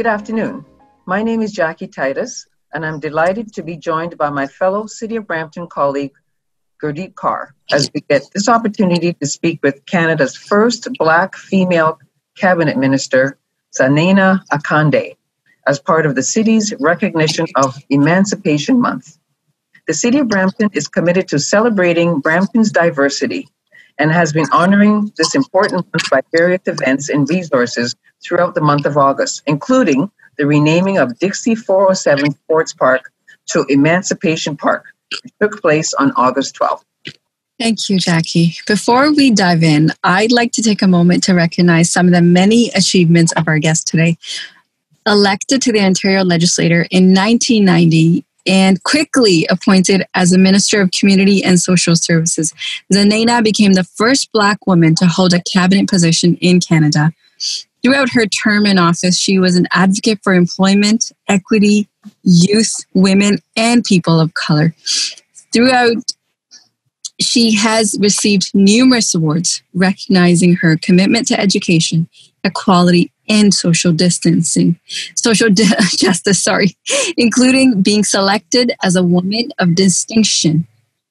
Good afternoon. My name is Jackie Titus, and I'm delighted to be joined by my fellow City of Brampton colleague, Gurdeep Kaur, as we get this opportunity to speak with Canada's first Black female cabinet minister, Zanana Akande, as part of the city's recognition of Emancipation Month. The City of Brampton is committed to celebrating Brampton's diversity and has been honoring this important month by various events and resources throughout the month of August, including the renaming of Dixie 407 Sports Park to Emancipation Park, which took place on August 12th. Thank you, Jackie. Before we dive in, I'd like to take a moment to recognize some of the many achievements of our guest today. Elected to the Ontario Legislature in 1990 and quickly appointed as a Minister of Community and Social Services, Zanana became the first Black woman to hold a cabinet position in Canada. Throughout her term in office, she was an advocate for employment, equity, youth, women, and people of color. Throughout, she has received numerous awards recognizing her commitment to education, equality, and social distancing, social di- justice, sorry, including being selected as a woman of distinction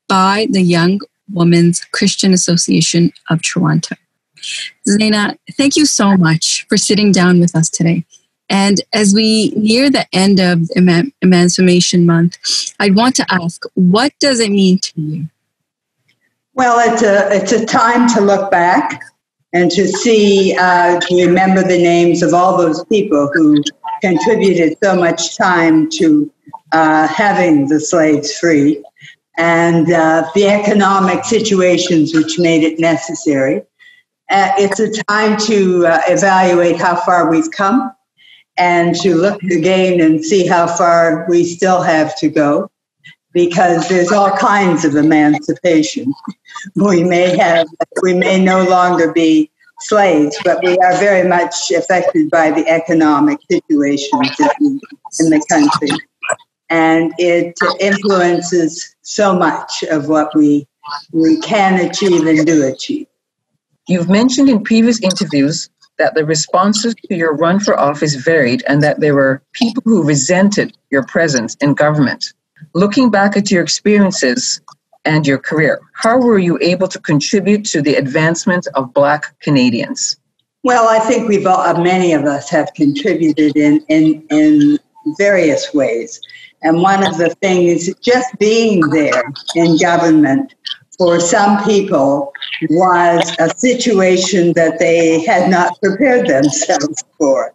by the Young Women's Christian Association of Toronto. Zaina, thank you so much for sitting down with us today. And as we near the end of Eman- Emancipation Month, I'd want to ask, what does it mean to you? Well, it's a it's a time to look back and to see uh, to remember the names of all those people who contributed so much time to uh, having the slaves free and uh, the economic situations which made it necessary uh, it's a time to uh, evaluate how far we've come and to look again and see how far we still have to go because there's all kinds of emancipation. We may have, we may no longer be slaves, but we are very much affected by the economic situation in, the country. And it influences so much of what we, we can achieve and do achieve. You've mentioned in previous interviews that the responses to your run for office varied and that there were people who resented your presence in government. Looking back at your experiences and your career, how were you able to contribute to the advancement of Black Canadians? Well, I think we've all, uh, many of us have contributed in, in, in various ways. And one of the things, just being there in government for some people was a situation that they had not prepared themselves for.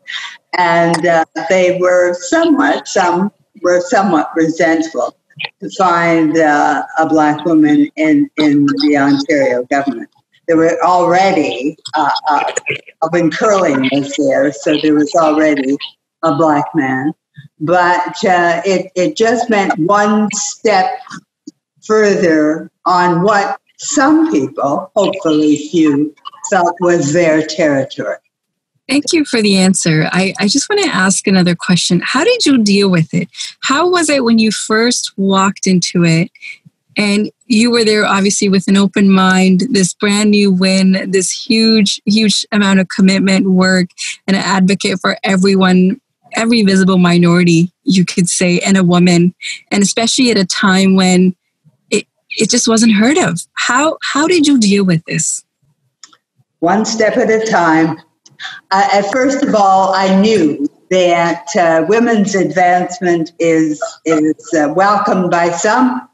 And uh, they were somewhat, some were somewhat resentful to find uh, a black woman in, in the Ontario government. There were already, uh, uh, Alvin Curling was there, so there was already a black man. But uh, it, it just meant one step further on what some people, hopefully few, felt was their territory. Thank you for the answer. I, I just want to ask another question. How did you deal with it? How was it when you first walked into it and you were there obviously with an open mind, this brand new win, this huge, huge amount of commitment, work, and an advocate for everyone, every visible minority, you could say, and a woman, and especially at a time when it just wasn't heard of. How how did you deal with this? One step at a time. Uh, first of all, I knew that uh, women's advancement is is uh, welcomed by some,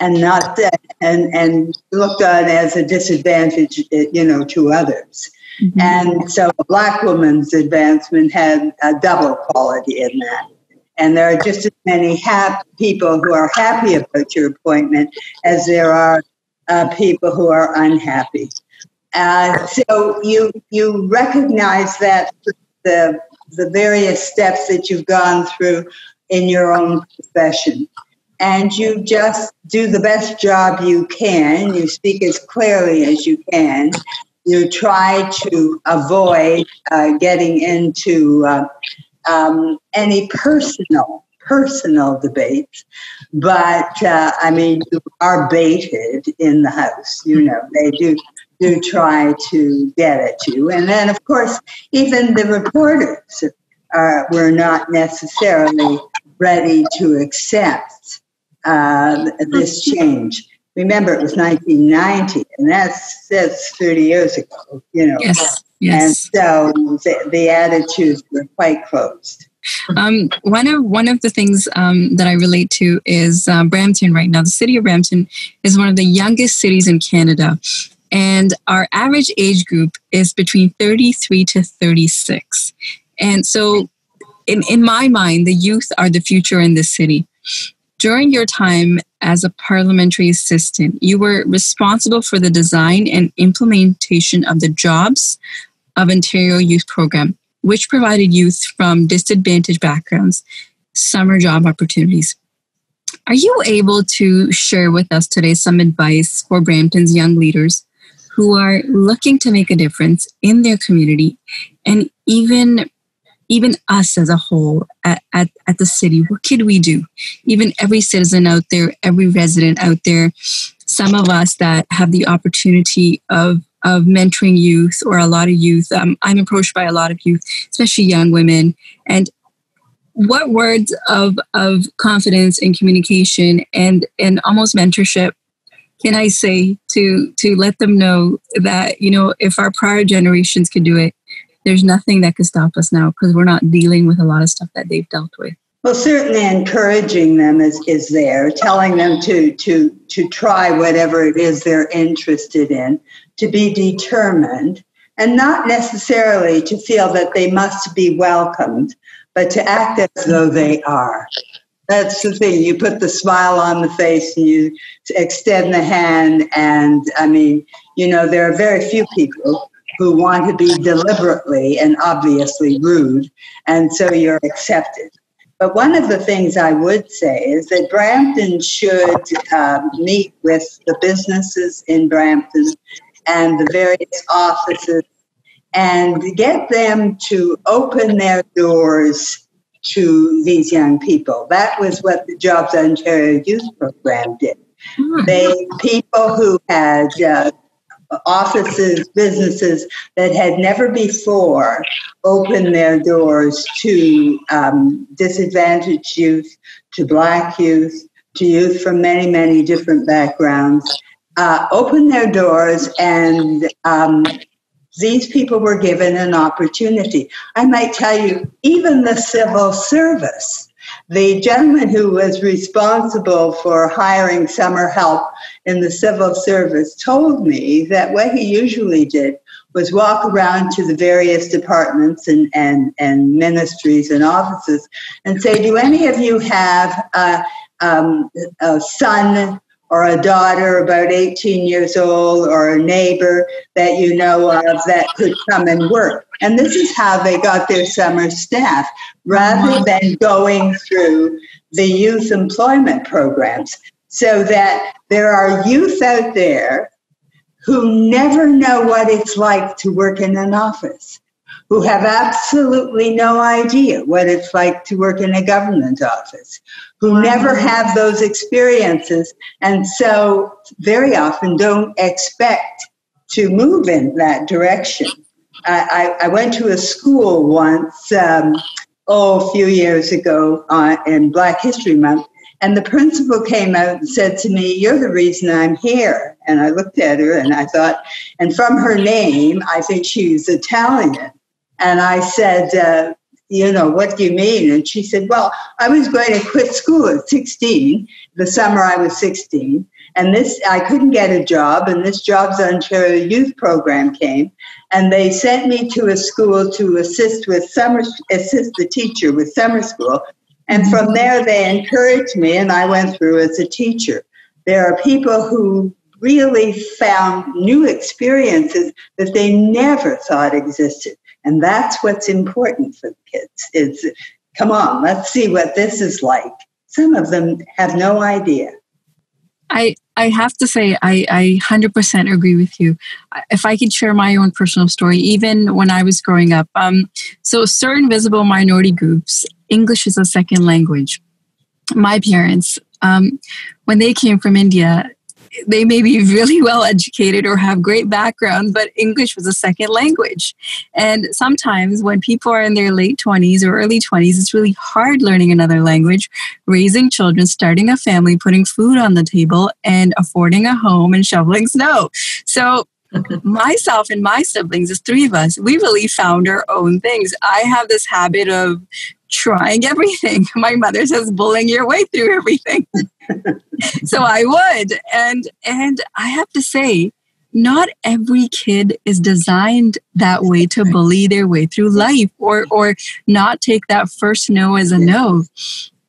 and not uh, and and looked on as a disadvantage, you know, to others. Mm-hmm. And so, a black woman's advancement had a double quality in that. And there are just as many happy people who are happy about your appointment as there are uh, people who are unhappy. Uh, so you you recognize that the the various steps that you've gone through in your own profession, and you just do the best job you can. You speak as clearly as you can. You try to avoid uh, getting into uh, um, any personal personal debates, but uh, I mean, you are baited in the house. You know, they do do try to get at you, and then of course, even the reporters are, were not necessarily ready to accept uh, this change. Remember, it was 1990, and that's that's 30 years ago. You know, yes, yes. and so the, the attitudes were quite closed. Um, one of one of the things um, that I relate to is uh, Brampton right now. The city of Brampton is one of the youngest cities in Canada, and our average age group is between 33 to 36. And so, in, in my mind, the youth are the future in this city. During your time as a parliamentary assistant, you were responsible for the design and implementation of the Jobs of Ontario Youth Program, which provided youth from disadvantaged backgrounds summer job opportunities. Are you able to share with us today some advice for Brampton's young leaders who are looking to make a difference in their community and even even us as a whole at, at, at the city what could we do? Even every citizen out there every resident out there some of us that have the opportunity of of mentoring youth or a lot of youth um, i'm approached by a lot of youth especially young women. And what words of of confidence and communication and and almost mentorship can I say to to let them know that you know if our prior generations could do it, there's nothing that could stop us now because we're not dealing with a lot of stuff that they've dealt with. Well, certainly encouraging them is, is there, telling them to to to try whatever it is they're interested in, to be determined, and not necessarily to feel that they must be welcomed, but to act as though they are. That's the thing. You put the smile on the face and you extend the hand. And I mean, you know, there are very few people who want to be deliberately and obviously rude. And so you're accepted. But one of the things I would say is that Brampton should um, meet with the businesses in Brampton and the various offices and get them to open their doors to these young people. That was what the Jobs Ontario Youth Program did. Hmm. They people who had uh, offices, businesses that had never before opened their doors to um, disadvantaged youth, to black youth, to youth from many, many different backgrounds, uh, opened their doors and um, these people were given an opportunity. I might tell you, even the civil service, the gentleman who was responsible for hiring summer help in the civil service told me that what he usually did was walk around to the various departments and, and, and ministries and offices and say, Do any of you have a, um, a son or a daughter about 18 years old or a neighbor that you know of that could come and work. And this is how they got their summer staff rather mm-hmm. than going through the youth employment programs. So that there are youth out there who never know what it's like to work in an office who have absolutely no idea what it's like to work in a government office, who never have those experiences, and so very often don't expect to move in that direction. I, I, I went to a school once, um, oh, a few years ago uh, in Black History Month, and the principal came out and said to me, You're the reason I'm here. And I looked at her and I thought, and from her name, I think she's Italian. And I said, uh, you know, what do you mean? And she said, well, I was going to quit school at 16, the summer I was 16. And this, I couldn't get a job, and this Jobs Ontario Youth Program came, and they sent me to a school to assist with summer, assist the teacher with summer school. And from there, they encouraged me, and I went through as a teacher. There are people who really found new experiences that they never thought existed. And that's what's important for the kids is come on, let's see what this is like. Some of them have no idea. I, I have to say, I, I 100% agree with you. If I could share my own personal story, even when I was growing up, um, so certain visible minority groups, English is a second language. My parents, um, when they came from India, they may be really well educated or have great backgrounds, but English was a second language. And sometimes when people are in their late 20s or early 20s, it's really hard learning another language, raising children, starting a family, putting food on the table, and affording a home and shoveling snow. So myself and my siblings, there's three of us, we really found our own things. I have this habit of trying everything. My mother says bullying your way through everything. so I would. And and I have to say, not every kid is designed that way to bully their way through life or or not take that first no as a no.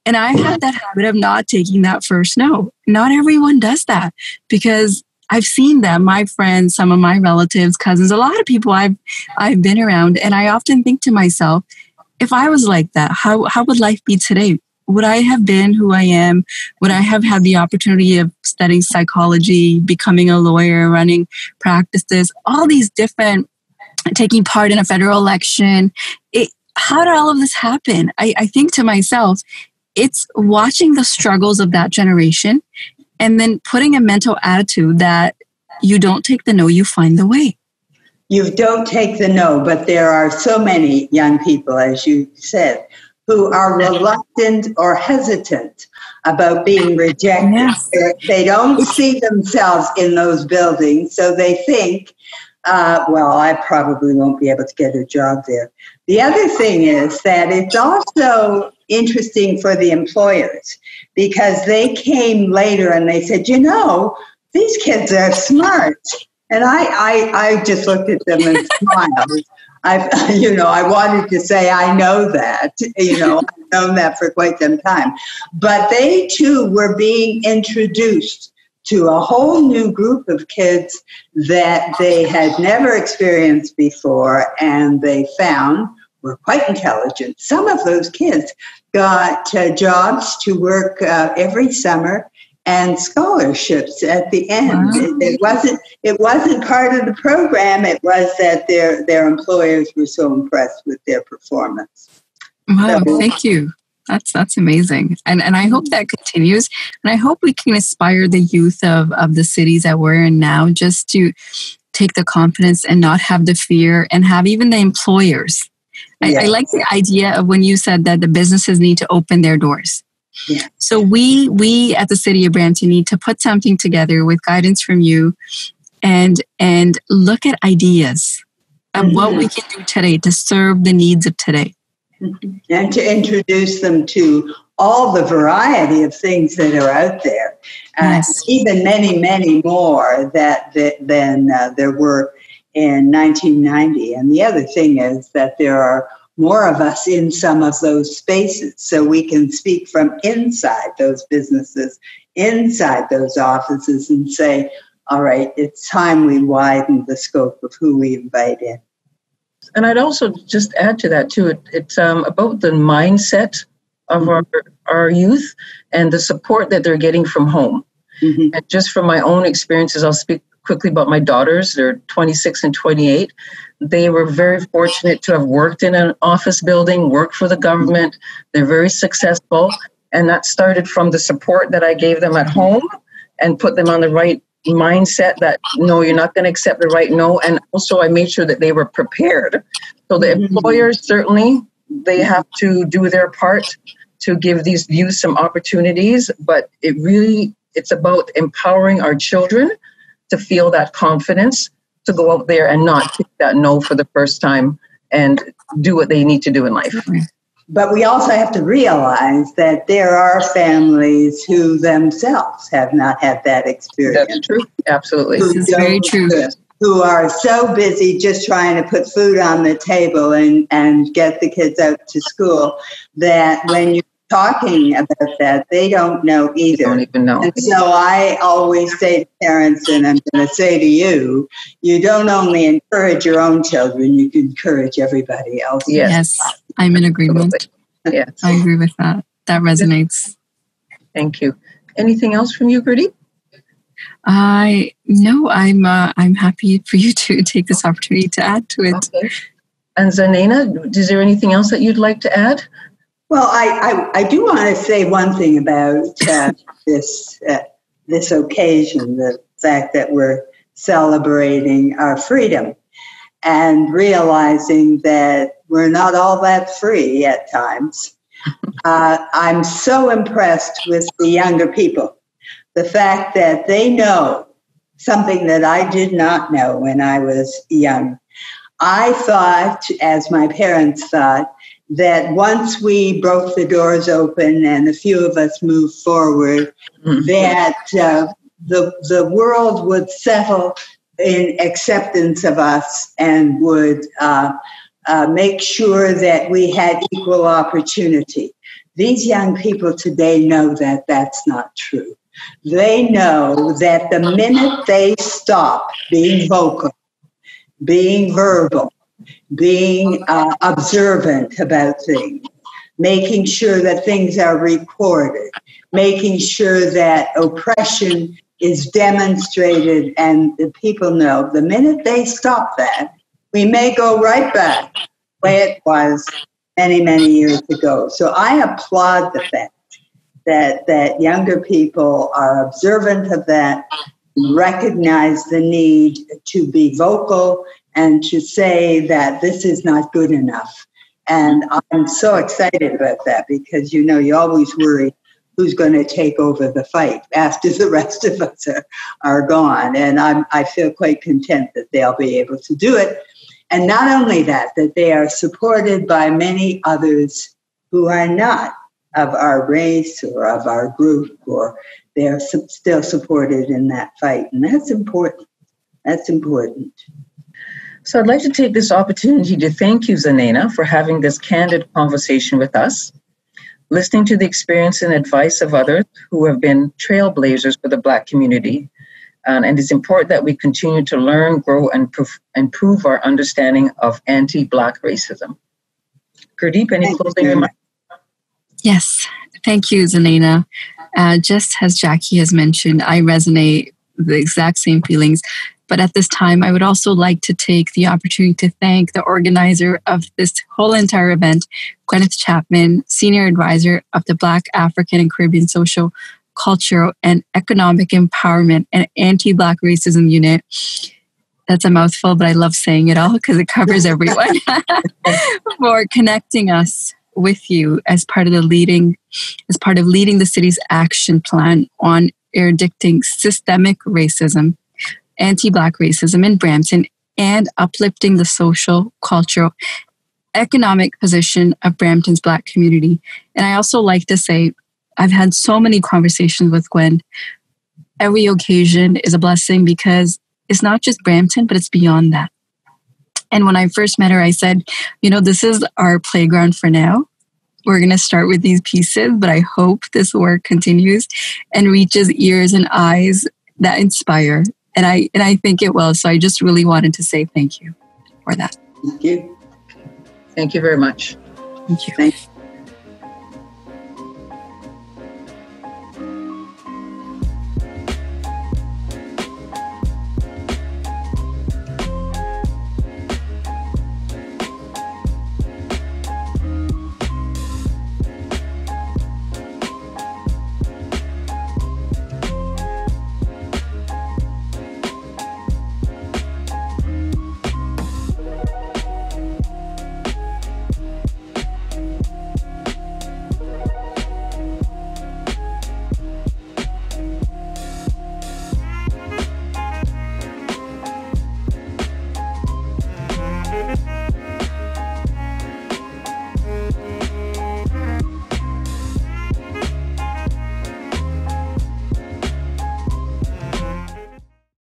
And I had that habit of not taking that first no. Not everyone does that because I've seen them, my friends, some of my relatives, cousins, a lot of people I've I've been around and I often think to myself, if I was like that, how, how would life be today? Would I have been who I am? Would I have had the opportunity of studying psychology, becoming a lawyer, running practices, all these different, taking part in a federal election? It, how did all of this happen? I, I think to myself, it's watching the struggles of that generation and then putting a mental attitude that you don't take the no, you find the way you don't take the no, but there are so many young people, as you said, who are reluctant or hesitant about being rejected. Yes. They don't see themselves in those buildings, so they think, uh, well, I probably won't be able to get a job there. The other thing is that it's also interesting for the employers because they came later and they said, you know, these kids are smart and I, I, I just looked at them and smiled. I, you know, I wanted to say I know that. You know, I've known that for quite some time. But they too were being introduced to a whole new group of kids that they had never experienced before, and they found were quite intelligent. Some of those kids got uh, jobs to work uh, every summer and scholarships at the end. Wow. It, it, wasn't it wasn't part of the program. It was that their their employers were so impressed with their performance. Wow, so, thank you. That's that's amazing. And and I hope that continues. And I hope we can inspire the youth of, of the cities that we're in now just to take the confidence and not have the fear and have even the employers. I, I like the idea of when you said that the businesses need to open their doors yeah. So we we at the city of Brampton need to put something together with guidance from you and and look at ideas of mm-hmm. what we can do today to serve the needs of today. Mm-hmm. And to introduce them to all the variety of things that are out there, uh, even many, many more that, that than uh, there were in 1990. And the other thing is that there are more of us in some of those spaces so we can speak from inside those businesses, inside those offices, and say, all right, it's time we widen the scope of who we invite in. And I'd also just add to that too. It, it's um, about the mindset of mm-hmm. our our youth and the support that they're getting from home. Mm-hmm. And just from my own experiences, I'll speak quickly about my daughters. They're 26 and 28. They were very fortunate to have worked in an office building, worked for the government. They're very successful. And that started from the support that I gave them at home and put them on the right mindset that no, you're not going to accept the right no. And also, I made sure that they were prepared. So the mm-hmm. employers certainly they have to do their part to give these youth some opportunities, but it really it's about empowering our children to feel that confidence to go out there and not take that no for the first time and do what they need to do in life. But we also have to realize that there are families who themselves have not had that experience. That's true. Absolutely. This is very true. Who are so busy just trying to put food on the table and, and get the kids out to school that when you talking about that. They don't know either. They don't even know. And so I always say to parents, and I'm going to say to you, you don't only encourage your own children, you can encourage everybody else. Yes, yes I'm in agreement. Yes. I agree with that. That resonates. Thank you. Anything else from you, Gurdeep? I no, I'm uh, I'm happy for you to take this opportunity to add to it. Okay. And Zanana, is there anything else that you'd like to add? Well, I, I, I do want to say one thing about uh, this uh, this occasion, the fact that we're celebrating our freedom and realizing that we're not all that free at times. Uh, I'm so impressed with the younger people. The fact that they know something that I did not know when I was young. I thought, as my parents thought, that once we broke the doors open and a few of us moved forward, mm-hmm. that uh, the, the world would settle in acceptance of us and would uh, uh, make sure that we had equal opportunity. These young people today know that that's not true. They know that the minute they stop being vocal, being verbal, being uh, observant about things, making sure that things are recorded, making sure that oppression is demonstrated and the people know the minute they stop that, we may go right back where it was many, many years ago. So I applaud the fact that, that younger people are observant of that, recognize the need to be vocal and to say that this is not good enough. And I'm so excited about that because, you know, you always worry who's going to take over the fight after the rest of us are, are gone. And I'm, I feel quite content that they'll be able to do it. And not only that, that they are supported by many others who are not of our race or of our group, or they're still supported in that fight. And that's important. That's important. So I'd like to take this opportunity to thank you, Zanana, for having this candid conversation with us listening to the experience and advice of others who have been trailblazers for the Black community. Um, and it's important that we continue to learn, grow, and prov- improve our understanding of anti Black racism. Gurdeep, any closing remarks? Yes, thank you, Zanana. Uh, just as Jackie has mentioned, I resonate the exact same feelings. But at this time, I would also like to take the opportunity to thank the organizer of this whole entire event, Gwyneth Chapman, Senior Advisor of the Black, African, and Caribbean Social, Cultural, and Economic Empowerment and Anti Black Racism Unit. That's a mouthful, but I love saying it all because it covers everyone for connecting us with you as part of the leading, as part of leading the city's action plan on interdicting systemic racism anti Black racism in Brampton and uplifting the social, cultural, economic position of Brampton's Black community. And I also like to say, I've had so many conversations with Gwen. Every occasion is a blessing because it's not just Brampton, but it's beyond that. And when I first met her, I said, you know, this is our playground for now. We're going to start with these pieces, but I hope this work continues and reaches ears and eyes that inspire and I and I think it will. So I just really wanted to say thank you for that. Thank you. Thank you very much. Thank you.